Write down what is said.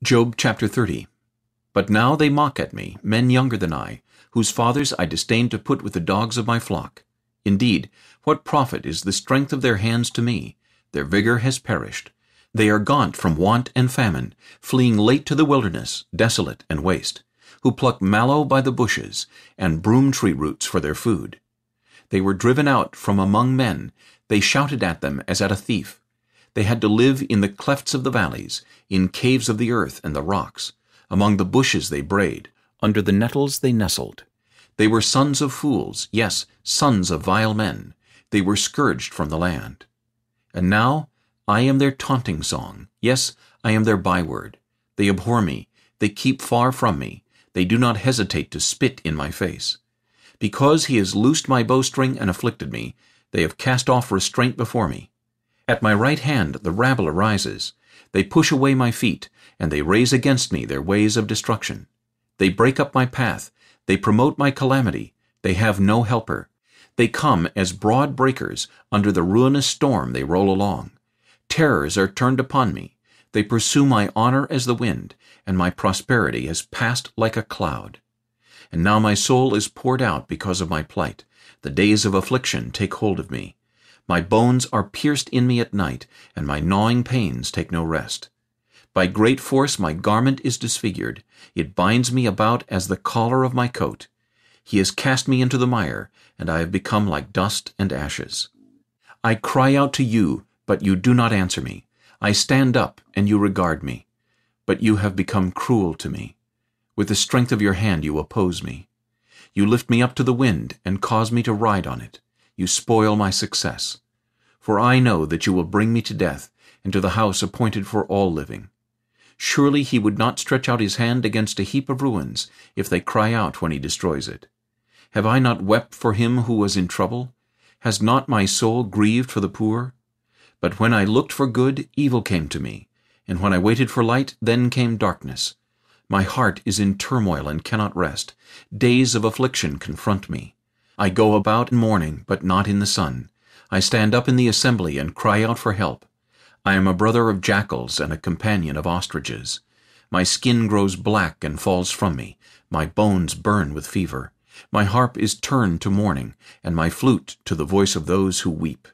Job chapter 30 But now they mock at me, men younger than I, whose fathers I disdain to put with the dogs of my flock. Indeed, what profit is the strength of their hands to me? Their vigor has perished. They are gaunt from want and famine, fleeing late to the wilderness, desolate and waste, who pluck mallow by the bushes, and broom tree roots for their food. They were driven out from among men, they shouted at them as at a thief. They had to live in the clefts of the valleys, in caves of the earth and the rocks. Among the bushes they brayed, under the nettles they nestled. They were sons of fools, yes, sons of vile men. They were scourged from the land. And now I am their taunting song. Yes, I am their byword. They abhor me. They keep far from me. They do not hesitate to spit in my face. Because he has loosed my bowstring and afflicted me, they have cast off restraint before me. At my right hand the rabble arises. They push away my feet, and they raise against me their ways of destruction. They break up my path. They promote my calamity. They have no helper. They come as broad breakers. Under the ruinous storm they roll along. Terrors are turned upon me. They pursue my honor as the wind, and my prosperity has passed like a cloud. And now my soul is poured out because of my plight. The days of affliction take hold of me. My bones are pierced in me at night, and my gnawing pains take no rest. By great force my garment is disfigured. It binds me about as the collar of my coat. He has cast me into the mire, and I have become like dust and ashes. I cry out to you, but you do not answer me. I stand up, and you regard me. But you have become cruel to me. With the strength of your hand you oppose me. You lift me up to the wind, and cause me to ride on it you spoil my success. For I know that you will bring me to death, and to the house appointed for all living. Surely he would not stretch out his hand against a heap of ruins, if they cry out when he destroys it. Have I not wept for him who was in trouble? Has not my soul grieved for the poor? But when I looked for good, evil came to me, and when I waited for light, then came darkness. My heart is in turmoil and cannot rest. Days of affliction confront me. I go about in mourning, but not in the sun. I stand up in the assembly and cry out for help. I am a brother of jackals and a companion of ostriches. My skin grows black and falls from me. My bones burn with fever. My harp is turned to mourning, and my flute to the voice of those who weep.